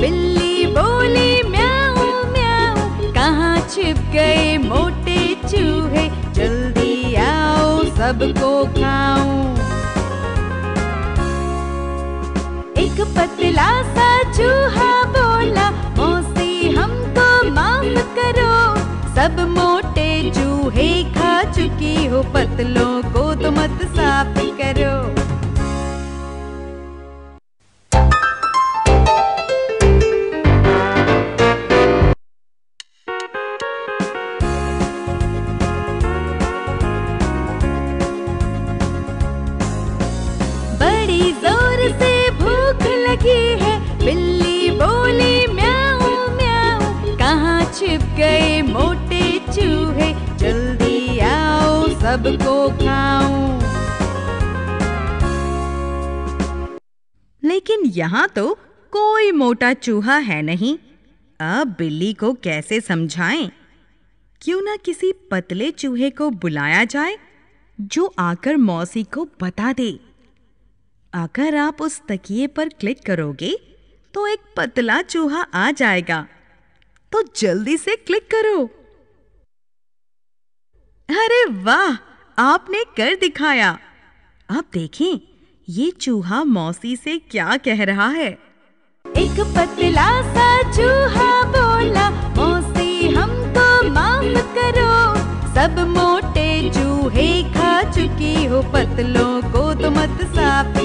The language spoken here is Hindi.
बिल्ली बोली, म्याऊ म्याऊ, कहाँ छिप गए मोटे चूहे? जल्दी आओ, सबको खाऊं। एक पतला सा चूहा बोला, मौसी, हमको माफ़ करो। सब मोटे चूहे खा चुकी हो, पतलों को तो मत साफ़ करो। छिप गए मोटे चूहे। जल्दी आओ, सबको खाऊं। लेकिन यहाँ तो कोई मोटा चूहा है नहीं। अब बिल्ली को कैसे समझाएँ? क्यों ना किसी पतले चूहे को बुलाया जाए, जो आकर मौसी को बता दे। अगर आप उस तकिए पर क्लिक करोगे तो एक पतला चूहा आ जाएगा। तो जल्दी से क्लिक करो। अरे वाह, आपने कर दिखाया। अब देखें, ये चूहा मौसी से क्या कह रहा है। एक पतला सा चूहा बोला, मौसी, हमको माफ़ करो। सब मोटे चूहे खा चुकी हो, पतलों को तो मत साफ़